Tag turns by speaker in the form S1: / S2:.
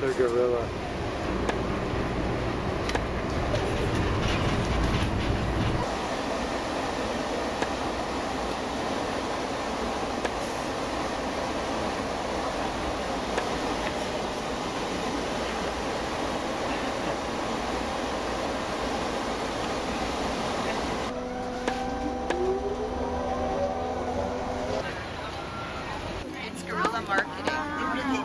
S1: another gorilla.
S2: guerrilla marketing.